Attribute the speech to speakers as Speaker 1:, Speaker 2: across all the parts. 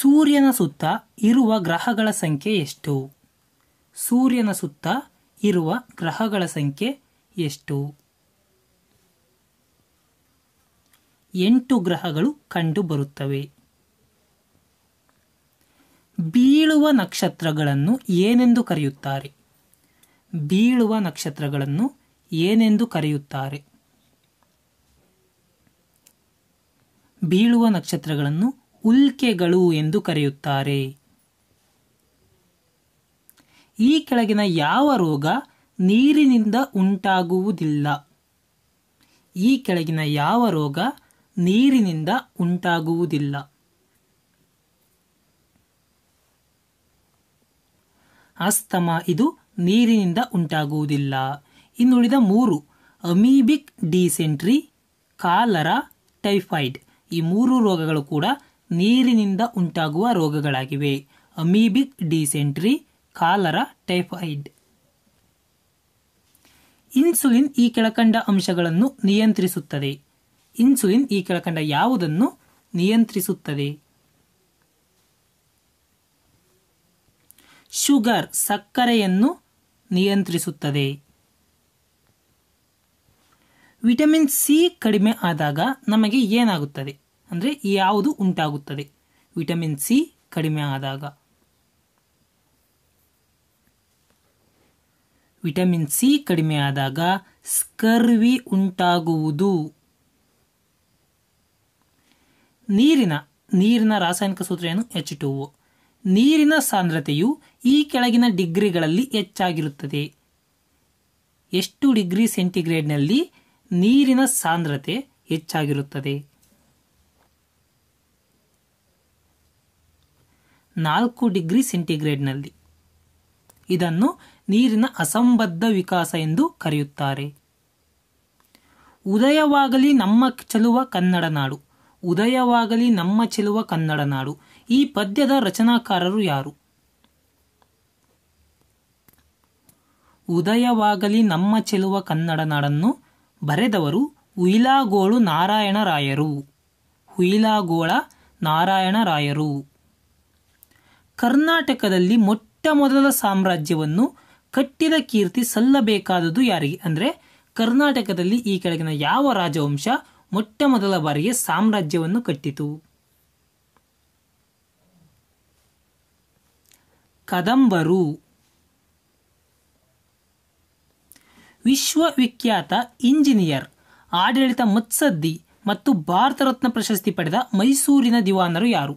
Speaker 1: ಸೂರ್ಯನ ಸುತ್ತ ಇರುವ ಗ್ರಹಗಳ ಸಂಖ್ಯೆ ಎಷ್ಟು? ಸೂರ್ಯನ ಸುತ್ತ ಇರುವ ಗ್ರಹಗಳ ಸಂಖ್ಯೆ ಎಷ್ಟು? ಎಂಟು ಗ್ರಹಗಳು ಕಂಡುಬರುತ್ತವೆ ಬೀಳುವ ನಕ್ಷತ್ರಗಳನ್ನು ಏನೆಂದು ಕರೆಯುತ್ತಾರೆ? ಬೀಳುವ ನಕ್ಷತ್ರಗಳನ್ನು ಏನೆಂದು ಕರೆಯುತ್ತಾರೆ? ಬೀಳುವ ನಕ್ಷತ್ರಗಳನ್ನು ಉಲ್ಕೆಗಳು ಎಂದು ಕರೆಯುತ್ತಾರೆ. ಈ ಕೆಳಗಿನ ಯಾವ ರೋಗ ನೀರಿನಿಂದ ಉಂಟಾಗುವುದಿಲ್ಲ? ಈ ಕೆಳಗಿನ ಯಾವ ರೋಗ ನೀರಿನಿಂದ ಉಂಟಾಗುವುದಿಲ್ಲ? ಅಸ್ತಮ, ಇದು ನೀರಿನಿಂದ ಉಂಟಾಗುವುದಿಲ್ಲ. ಇನ್ನುಳಿದ ಮೂರು, ಅಮೀಬಿಕ್ ಡಿಸೆಂಟ್ರಿ, ಕಾಲರ, ಟೈಫಾಯ್ಡ್, ಈ ಮೂರು ರೋಗಗಳು ಕೂಡ ನೀರಿನಿಂದ ಉಂಟಾಗುವ ರೋಗಗಳಾಗಿವೆ. Amoebic dysentery, cholera, typhoid. Insulin ಈ ಕೆಳಕಂಡ ಅಂಶಗಳನ್ನು ನಿಯಂತ್ರಿಸುತ್ತದೆ. ಇನ್ಸುಲಿನ್ ಈ ಕೆಳಕಂಡ ಯಾವುದನ್ನು ನಿಯಂತ್ರಿಸುತ್ತದೆ? ಶುಗರ್, ಸಕ್ಕರೆಯನ್ನು ನಿಯಂತ್ರಿಸುತ್ತದೆ. ವಿಟಮಿನ್ ಸಿ ಕಡಿಮೆ ಆದಾಗ ನಮಗೆ ಏನಾಗುತ್ತದೆ? ಅಂದರೆ ಯಾವುದು ಉಂಟಾಗುತ್ತದೆ. ವಿಟಮಿನ್ ಸಿ ಕಡಿಮೆ ಆದಾಗ. ವಿಟಮಿನ್ ಸಿ ಕಡಿಮೆ ಆದಾಗ ಸ್ಕರ್ವಿ ಉಂಟಾಗುವುದು. ನೀರಿನ ನೀರಿನ ರಾಸಾಯನಿಕ ಸೂತ್ರ ಏನು ಎಚ್ ಟು ನೀರಿನ ಸಾಂದ್ರತೆಯು ಈ ಕೆಳಗಿನ ಡಿಗ್ರಿಗಳಲ್ಲಿ ಹೆಚ್ಚಾಗಿರುತ್ತದೆ. ಎಷ್ಟು ಡಿಗ್ರಿ ಸೆಂಟಿಗ್ರೇಡ್ನಲ್ಲಿ ನೀರಿನ ಸಾಂದ್ರತೆ ಹೆಚ್ಚಾಗಿರುತ್ತದೆ? ನಾಲ್ಕು ಡಿಗ್ರಿ ಸೆಂಟಿಗ್ರೇಡ್ನಲ್ಲಿ. ಇದನ್ನು ನೀರಿನ ಅಸಂಬದ್ಧ ವಿಕಾಸ ಎಂದು ಕರೆಯುತ್ತಾರೆ. ಉದಯವಾಗಲಿ ನಮ್ಮ ಚೆಲುವ ಕನ್ನಡ ನಾಡು, ಉದಯವಾಗಲಿ ನಮ್ಮ ಚೆಲುವ ಕನ್ನಡ ನಾಡು, ಈ ಪದ್ಯದ ರಚನಾಕಾರರು ಯಾರು? ಉದಯವಾಗಲಿ ನಮ್ಮ ಚೆಲುವ ಕನ್ನಡ ನಾಡನ್ನು ಬರೆದವರು ಹುಯಿಲಾಗೋಳು ನಾರಾಯಣರಾಯರು. ಹುಯಿಲಾಗೋಳ ನಾರಾಯಣರಾಯರು. ಕರ್ನಾಟಕದಲ್ಲಿ ಮೊಟ್ಟ ಮೊದಲ ಸಾಮ್ರಾಜ್ಯವನ್ನು ಕಟ್ಟಿದ ಕೀರ್ತಿ ಸಲ್ಲಬೇಕಾದದ್ದು ಯಾರಿಗೆ? ಅಂದರೆ ಕರ್ನಾಟಕದಲ್ಲಿ ಈ ಕೆಳಗಿನ ಯಾವ ರಾಜವಂಶ ಮೊಟ್ಟ ಮೊದಲ ಬಾರಿಗೆ ಸಾಮ್ರಾಜ್ಯವನ್ನು ಕಟ್ಟಿತು? ಕದಂಬರು. ವಿಶ್ವವಿಖ್ಯಾತ ಇಂಜಿನಿಯರ್, ಆಡಳಿತ ಮತ್ಸದ್ದಿ ಮತ್ತು ಭಾರತ ರತ್ನ ಪ್ರಶಸ್ತಿ ಪಡೆದ ಮೈಸೂರಿನ ದಿವಾನರು ಯಾರು?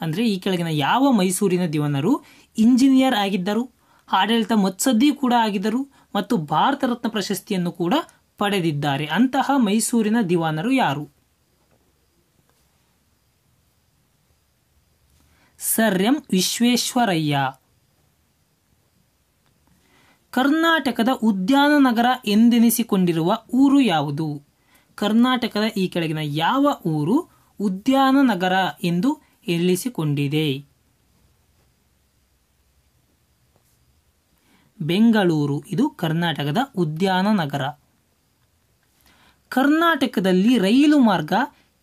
Speaker 1: ಅಂದರೆ ಈ ಕೆಳಗಿನ ಯಾವ ಮೈಸೂರಿನ ದಿವಾನರು ಇಂಜಿನಿಯರ್ ಆಗಿದ್ದರು, ಆಡಳಿತ ಮತ್ಸದ್ದಿ ಕೂಡ ಆಗಿದ್ದರು ಮತ್ತು ಭಾರತ ರತ್ನ ಪ್ರಶಸ್ತಿಯನ್ನು ಕೂಡ ಪಡೆದಿದ್ದಾರೆ. ಅಂತಹ ಮೈಸೂರಿನ ದಿವಾನರು ಯಾರು? Sir M Visvesvaraya. ಕರ್ನಾಟಕದ ಉದ್ಯಾನ ನಗರ ಎಂದೆನಿಸಿಕೊಂಡಿರುವ ಊರು ಯಾವುದು? ಕರ್ನಾಟಕದ ಈ ಕೆಳಗಿನ ಯಾವ ಊರು ಉದ್ಯಾನ ನಗರ ಎಂದು ಎಲ್ಲಿಸಿಕೊಂಡಿದೆ? ಬೆಂಗಳೂರು. ಇದು ಕರ್ನಾಟಕದ ಉದ್ಯಾನ ನಗರ. ಕರ್ನಾಟಕದಲ್ಲಿ ರೈಲು ಮಾರ್ಗ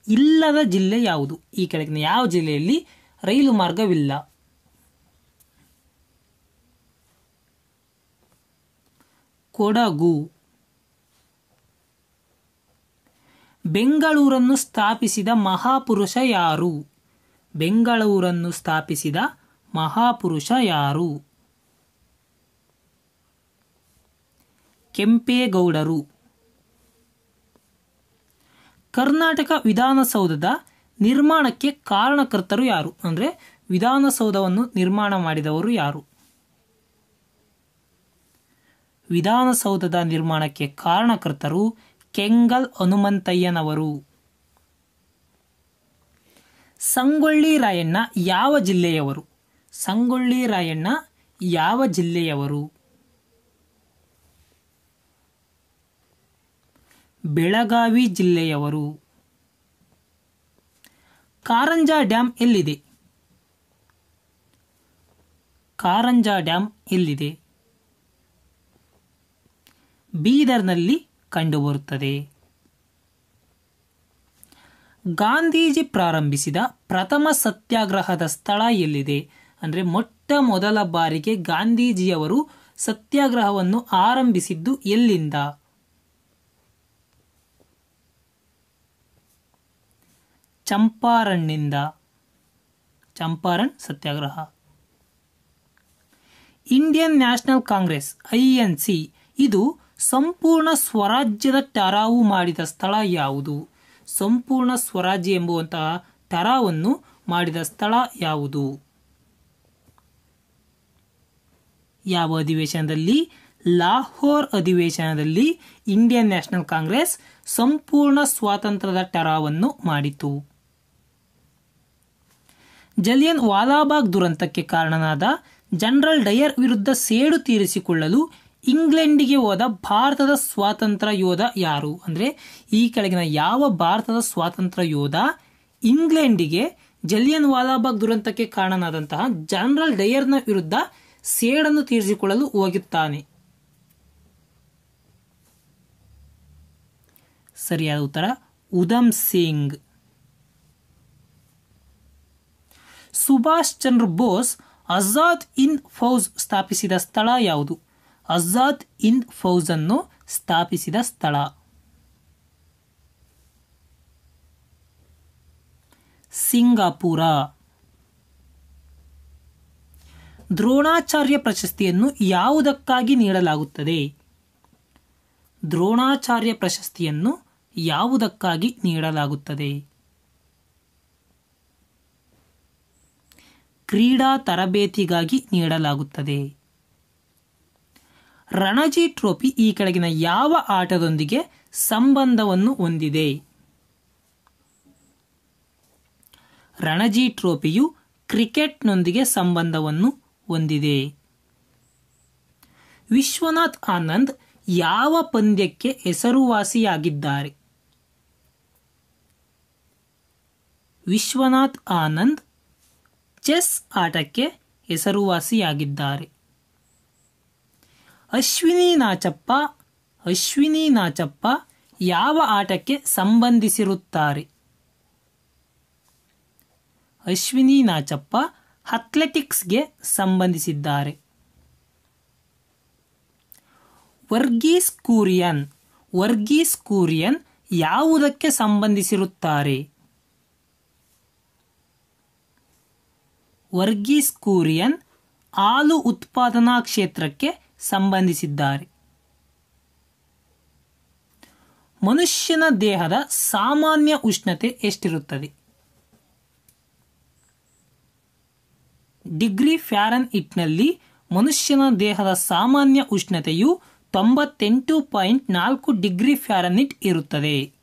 Speaker 1: ಇಲ್ಲದ ಜಿಲ್ಲೆ ಯಾವುದು? ಈ ಕೆಳಗಿನ ಯಾವ ಜಿಲ್ಲೆಯಲ್ಲಿ ರೈಲು ಮಾರ್ಗವಿಲ್ಲ? ಕೊಡಗು. ಬೆಂಗಳೂರನ್ನು ಸ್ಥಾಪಿಸಿದ ಮಹಾಪುರುಷ ಯಾರು? ಬೆಂಗಳೂರನ್ನು ಸ್ಥಾಪಿಸಿದ ಮಹಾಪುರುಷ ಯಾರು? ಕೆಂಪೇಗೌಡರು. ಕರ್ನಾಟಕ ವಿಧಾನಸೌಧದ ನಿರ್ಮಾಣಕ್ಕೆ ಕಾರಣಕರ್ತರು ಯಾರು? ಅಂದರೆ ವಿಧಾನಸೌಧವನ್ನು ನಿರ್ಮಾಣ ಮಾಡಿದವರು ಯಾರು? ವಿಧಾನಸೌಧದ ನಿರ್ಮಾಣಕ್ಕೆ ಕಾರಣಕರ್ತರು ಕೆಂಗಲ್ ಹನುಮಂತಯ್ಯನವರು. ಸಂಗೊಳ್ಳಿ ರಾಯಣ್ಣ ಯಾವ ಜಿಲ್ಲೆಯವರು? ಸಂಗೊಳ್ಳಿ ರಾಯಣ್ಣ ಯಾವ ಜಿಲ್ಲೆಯವರು? ಬೆಳಗಾವಿ ಜಿಲ್ಲೆಯವರು. ಕಾರಂಜಾ ಡ್ಯಾಮ್ ಎಲ್ಲಿದೆ? ಕಾರಂಜಾ ಡ್ಯಾಮ್ ಎಲ್ಲಿದೆ? ಬೀದರ್ನಲ್ಲಿ ಕಂಡುಬರುತ್ತದೆ. ಗಾಂಧೀಜಿ ಪ್ರಾರಂಭಿಸಿದ ಪ್ರಥಮ ಸತ್ಯಾಗ್ರಹದ ಸ್ಥಳ ಎಲ್ಲಿದೆ? ಅಂದರೆ ಮೊಟ್ಟ ಮೊದಲ ಬಾರಿಗೆ ಗಾಂಧೀಜಿಯವರು ಸತ್ಯಾಗ್ರಹವನ್ನು ಆರಂಭಿಸಿದ್ದು ಎಲ್ಲಿಂದ? ಚಂಪಾರಣ್ನಿಂದ ಚಂಪಾರಣ್ ಸತ್ಯಾಗ್ರಹ. ಇಂಡಿಯನ್ ನ್ಯಾಷನಲ್ ಕಾಂಗ್ರೆಸ್ ಐಎನ್ಸಿ ಇದು ಸಂಪೂರ್ಣ ಸ್ವರಾಜ್ಯದ ಟರಾವು ಮಾಡಿದ ಸ್ಥಳ ಯಾವುದು? ಸಂಪೂರ್ಣ ಸ್ವರಾಜ್ಯ ಎಂಬುವಂತಹ ತರಾವನ್ನು ಮಾಡಿದ ಸ್ಥಳ ಯಾವುದು? ಯಾವ ಅಧಿವೇಶನದಲ್ಲಿ? ಲಾಹೋರ್ ಅಧಿವೇಶನದಲ್ಲಿ ಇಂಡಿಯನ್ ನ್ಯಾಷನಲ್ ಕಾಂಗ್ರೆಸ್ ಸಂಪೂರ್ಣ ಸ್ವಾತಂತ್ರ್ಯದ ಟರಾವನ್ನು ಮಾಡಿತು. ಜಲಿಯನ್ ವಾಲಾಬಾಗ್ ದುರಂತಕ್ಕೆ ಕಾರಣನಾದ ಜನರಲ್ ಡಯರ್ ವಿರುದ್ಧ ಸೇಡು ತೀರಿಸಿಕೊಳ್ಳಲು ಇಂಗ್ಲೆಂಡಿಗೆ ಹೋದ ಭಾರತದ ಸ್ವಾತಂತ್ರ್ಯ ಯೋಧ ಯಾರು? ಅಂದರೆ ಈ ಕೆಳಗಿನ ಯಾವ ಭಾರತದ ಸ್ವಾತಂತ್ರ್ಯ ಯೋಧ ಇಂಗ್ಲೆಂಡಿಗೆ ಜಲಿಯನ್ ವಾಲಾಬಾಗ್ ದುರಂತಕ್ಕೆ ಕಾರಣನಾದಂತಹ ಜನರಲ್ ಡಯರ್ನ ವಿರುದ್ಧ ಸೇಡನ್ನು ತೀರಿಸಿಕೊಳ್ಳಲು ಹೋಗುತ್ತಾನೆ ಸರಿಯಾದ ಉತ್ತರ ಉದಮ್ ಸಿಂಗ್. ಸುಭಾಷ್ ಚಂದ್ರ ಬೋಸ್ ಆಜಾದ್ ಇನ್ ಫೌಜ್ ಸ್ಥಾಪಿಸಿದ ಸ್ಥಳ ಯಾವುದು? ಆಜಾದ್ ಇನ್ ಫೌಜನ್ನು ಸ್ಥಾಪಿಸಿದ ಸ್ಥಳ. ಸಿಂಗಾಪುರ. ದ್ರೋಣಾಚಾರ್ಯ ಪ್ರಶಸ್ತಿಯನ್ನು ಯಾವುದಕ್ಕಾಗಿ ನೀಡಲಾಗುತ್ತದೆ? ದ್ರೋಣಾಚಾರ್ಯ ಪ್ರಶಸ್ತಿಯನ್ನು ಯಾವುದಕ್ಕಾಗಿ ನೀಡಲಾಗುತ್ತದೆ? ಕ್ರೀಡಾ ತರಬೇತಿಗಾಗಿ ನೀಡಲಾಗುತ್ತದೆ. ರಣಜಿ ಟ್ರೋಫಿ ಈ ಕೆಳಗಿನ ಯಾವ ಆಟದೊಂದಿಗೆ ಸಂಬಂಧವನ್ನು ಹೊಂದಿದೆ? ರಣಜಿ ಟ್ರೋಫಿಯು ಕ್ರಿಕೆಟ್ನೊಂದಿಗೆ ಸಂಬಂಧವನ್ನು ಹೊಂದಿದೆ. ವಿಶ್ವನಾಥ್ ಆನಂದ್ ಯಾವ ಪಂದ್ಯಕ್ಕೆ ಹೆಸರುವಾಸಿಯಾಗಿದ್ದಾರೆ? ವಿಶ್ವನಾಥ್ ಆನಂದ್ ಚೆಸ್ ಆಟಕ್ಕೆ ಹೆಸರುವಾಸಿಯಾಗಿದ್ದಾರೆ. ಅಶ್ವಿನಿ ನಾಚಪ್ಪ ಅಶ್ವಿನಿ ನಾಚಪ್ಪ ಯಾವ ಆಟಕ್ಕೆ ಸಂಬಂಧಿಸಿರುತ್ತಾರೆ? ಅಶ್ವಿನಿ ನಾಚಪ್ಪ ಅಥ್ಲೆಟಿಕ್ಸ್ಗೆ ಸಂಬಂಧಿಸಿದ್ದಾರೆ. ವರ್ಗೀಸ್ ಕೂರಿಯನ್ ವರ್ಗೀಸ್ ಕೂರಿಯನ್ ಯಾವುದಕ್ಕೆ ಸಂಬಂಧಿಸಿರುತ್ತಾರೆ? ವರ್ಗೀಸ್ ಕೂರಿಯನ್ ಹಾಲು ಉತ್ಪಾದನಾ ಕ್ಷೇತ್ರಕ್ಕೆ ಸಂಬಂಧಿಸಿದ್ದಾರೆ. ಮನುಷ್ಯನ ದೇಹದ ಸಾಮಾನ್ಯ ಉಷ್ಣತೆ ಎಷ್ಟಿರುತ್ತದೆ? ಡಿಗ್ರಿ ಫ್ಯಾರನ್ ಇಟ್ನಲ್ಲಿ ಮನುಷ್ಯನ ದೇಹದ ಸಾಮಾನ್ಯ ಉಷ್ಣತೆಯು ತೊಂಬತ್ತೆಂಟು ಪಾಯಿಂಟ್ ನಾಲ್ಕು ಡಿಗ್ರಿ ಫ್ಯಾರನಿಟ್ ಇರುತ್ತದೆ.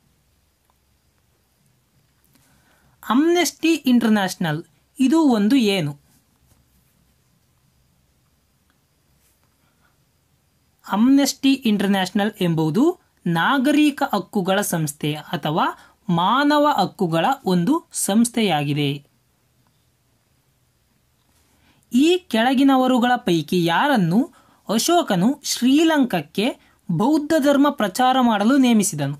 Speaker 1: ಅಮ್ನೆಸ್ಟಿ ಇಂಟರ್ನ್ಯಾಷನಲ್ ಇದು ಒಂದು ಏನು? ಅಮ್ನೆಸ್ಟಿ ಇಂಟರ್ನ್ಯಾಷನಲ್ ಎಂಬುದು ನಾಗರಿಕ ಹಕ್ಕುಗಳ ಸಂಸ್ಥೆ ಅಥವಾ ಮಾನವ ಹಕ್ಕುಗಳ ಒಂದು ಸಂಸ್ಥೆಯಾಗಿದೆ. ಈ ಕೆಳಗಿನವರುಗಳ ಪೈಕಿ ಯಾರನ್ನು ಅಶೋಕನು ಶ್ರೀಲಂಕಕ್ಕೆ ಬೌದ್ಧ ಧರ್ಮ ಪ್ರಚಾರ ಮಾಡಲು ನೇಮಿಸಿದನು?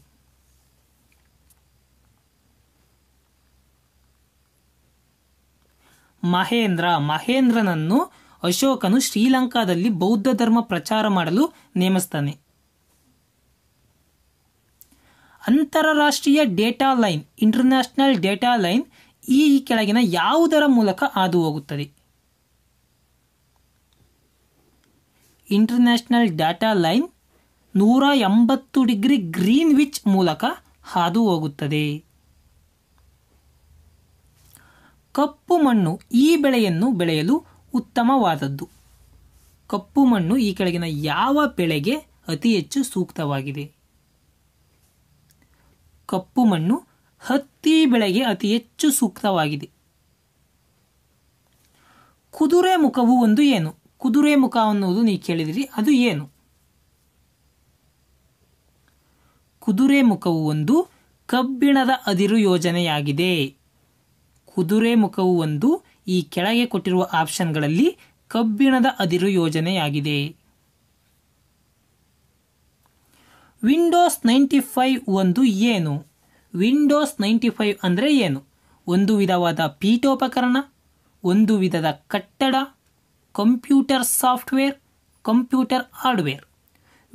Speaker 1: ಮಹೇಂದ್ರ ಮಹೇಂದ್ರನನ್ನು ಅಶೋಕನು ಶ್ರೀಲಂಕಾದಲ್ಲಿ ಬೌದ್ಧ ಧರ್ಮ ಪ್ರಚಾರ ಮಾಡಲು ನೇಮಿಸ್ತಾನೆ. ಅಂತಾರಾಷ್ಟ್ರೀಯ data line, international data line ಈ ಕೆಳಗಿನ ಯಾವುದರ ಮೂಲಕ ಹಾದು ಹೋಗುತ್ತದೆ ಇಂಟರ್ನ್ಯಾಷನಲ್ ಡಾಟಾ ಲೈನ್ ನೂರ ಎಂಬತ್ತು ಡಿಗ್ರಿ ಗ್ರೀನ್ ವಿಚ್ ಮೂಲಕ ಹಾದು ಹೋಗುತ್ತದೆ ಕಪ್ಪು ಮಣ್ಣು ಈ ಬೆಳೆಯನ್ನು ಬೆಳೆಯಲು ಉತ್ತಮವಾದದ್ದು. ಕಪ್ಪು ಮಣ್ಣು ಈ ಕೆಳಗಿನ ಯಾವ ಬೆಳೆಗೆ ಅತಿ ಹೆಚ್ಚು ಸೂಕ್ತವಾಗಿದೆ? ಕಪ್ಪು ಮಣ್ಣು ಹತ್ತಿ ಬೆಳೆಗೆ ಅತಿ ಹೆಚ್ಚು ಸೂಕ್ತವಾಗಿದೆ. ಕುದುರೆ ಮುಖವು ಒಂದು ಏನು? ಕುದುರೆ ಮುಖ ಅನ್ನೋದು ನೀವು ಕೇಳಿದಿರಿ, ಅದು ಏನು? ಕುದುರೆ ಮುಖವು ಒಂದು ಕಬ್ಬಿಣದ ಅದಿರು ಯೋಜನೆಯಾಗಿದೆ. ಕುದುರೆ ಮುಖವು ಒಂದು ಈ ಕೆಳಗೆ ಕೊಟ್ಟಿರುವ ಆಪ್ಷನ್ಗಳಲ್ಲಿ ಕಬ್ಬಿಣದ ಅದಿರು ಯೋಜನೆಯಾಗಿದೆ. ವಿಂಡೋಸ್ ನೈಂಟಿ ಫೈವ್ ಒಂದು ಏನು? ವಿಂಡೋಸ್ ನೈಂಟಿ ಫೈವ್ ಅಂದರೆ ಏನು? ಒಂದು ವಿಧವಾದ ಪೀಠೋಪಕರಣ, ಒಂದು ವಿಧದ ಕಟ್ಟಡ, computer software, computer hardware.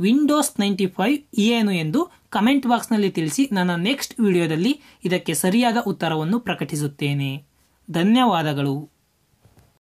Speaker 1: Windows ninety five ಏನು ಎಂದು ಕಮೆಂಟ್ ಬಾಕ್ಸ್ನಲ್ಲಿ ತಿಳಿಸಿ ನನ್ನ ನೆಕ್ಸ್ಟ್ ವಿಡಿಯೋದಲ್ಲಿ ಇದಕ್ಕೆ ಸರಿಯಾದ ಉತ್ತರವನ್ನು ಪ್ರಕಟಿಸುತ್ತೇನೆ. ಧನ್ಯವಾದಗಳು.